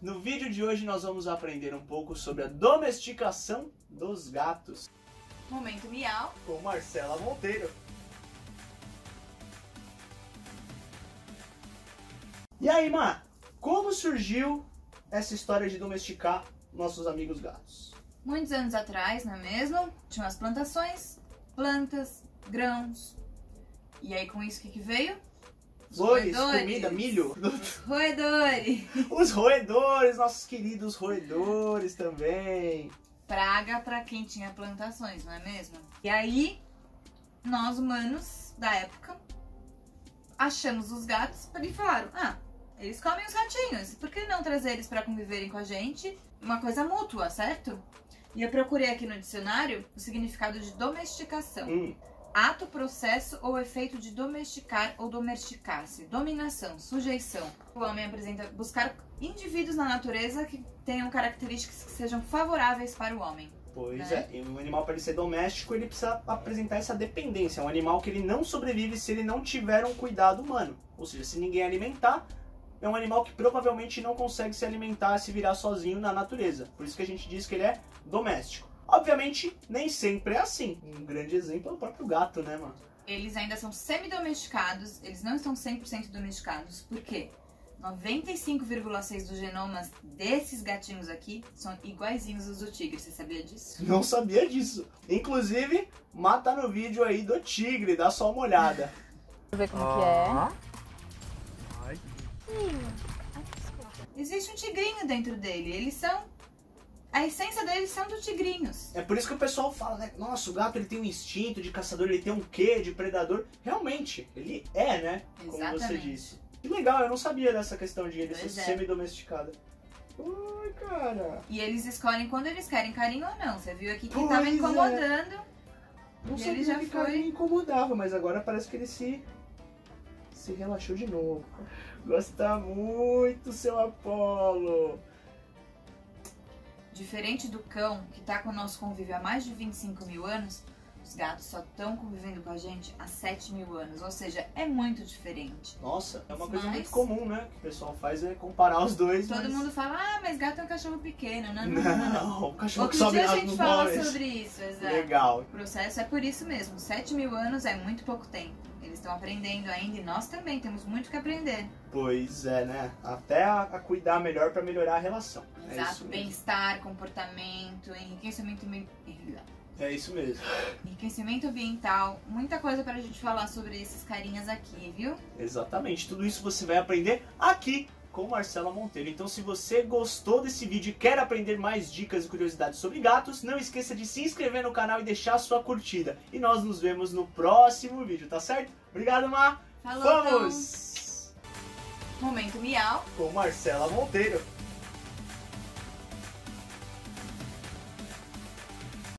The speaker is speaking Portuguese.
No vídeo de hoje nós vamos aprender um pouco sobre a domesticação dos gatos Momento miau. com Marcela Monteiro. E aí, Má, como surgiu essa história de domesticar nossos amigos gatos? Muitos anos atrás, não é mesmo? Tinham as plantações, plantas, grãos. E aí com isso o que, que veio? Roedores. comida, milho. Roedores. Os roedores, nossos queridos roedores também. Praga pra quem tinha plantações, não é mesmo? E aí, nós humanos da época achamos os gatos e falaram: ah, eles comem os ratinhos, por que não trazer eles pra conviverem com a gente? Uma coisa mútua, certo? E eu procurei aqui no dicionário o significado de domesticação. Hum, Ato, processo ou efeito de domesticar ou domesticar-se. Dominação, sujeição. O homem apresenta buscar indivíduos na natureza que tenham características que sejam favoráveis para o homem. pois Né? é, e um animal para ele ser doméstico, ele precisa apresentar essa dependência. É um animal que ele não sobrevive se ele não tiver um cuidado humano. Ou seja, se ninguém alimentar, é um animal que provavelmente não consegue se alimentar, se virar sozinho na natureza. Por isso que a gente diz que ele é doméstico. Obviamente, nem sempre é assim. Um grande exemplo é o próprio gato, né, mano? Eles ainda são semi-domesticados, eles não estão 100% domesticados. Por quê? 95,6% dos genomas desses gatinhos aqui são iguaizinhos aos do tigre. Você sabia disso? Não sabia disso. Inclusive, mata no vídeo aí do tigre, dá só uma olhada. Deixa eu ver como que é. Ai, Existe um tigrinho dentro dele. Eles são. A essência deles são do tigrinhos. É por isso que o pessoal fala, né? Nossa, o gato ele tem um instinto de caçador, ele tem um quê de predador. Realmente, ele é, né? Como você disse. Que legal, eu não sabia dessa questão de ele Pois ser é. semi-domesticado. Ui, cara. E eles escolhem quando eles querem carinho ou não. Você viu aqui que Pois tava é. incomodando. Não E sabia ele já que foi. me incomodava, mas agora parece que ele se se relaxou de novo. Gosta muito, seu Apolo. Diferente do cão, que tá com o nosso convívio há mais de 25 mil anos, os gatos só estão convivendo com a gente há 7 mil anos. Ou seja, é muito diferente. Nossa, é uma coisa Mas- muito comum, né? Que o pessoal faz é comparar os dois. Todo mas... mundo fala, ah, mas gato é um cachorro pequeno. Não, não, não. não. O cachorro que Outro sobe dia a gente fala sobre isso, exato. Legal. O processo é por isso mesmo. 7 mil anos é muito pouco tempo. Eles estão aprendendo ainda e nós também temos muito que aprender. Pois é, né? Até a, a cuidar melhor pra melhorar a relação. É Exato, mesmo. bem-estar, comportamento, enriquecimento, me- É isso mesmo. enriquecimento ambiental, muita coisa pra gente falar sobre esses carinhas aqui, viu? Exatamente. Tudo isso você vai aprender aqui com Marcela Monteiro. Então, se você gostou desse vídeo e quer aprender mais dicas e curiosidades sobre gatos, não esqueça de se inscrever no canal e deixar sua curtida. E nós nos vemos no próximo vídeo, tá certo? Obrigado, Mar. Falou, Vamos! então. Momento miau. Com Marcela Monteiro.